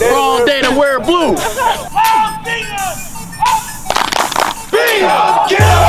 Wrong day to wear blue. Get up!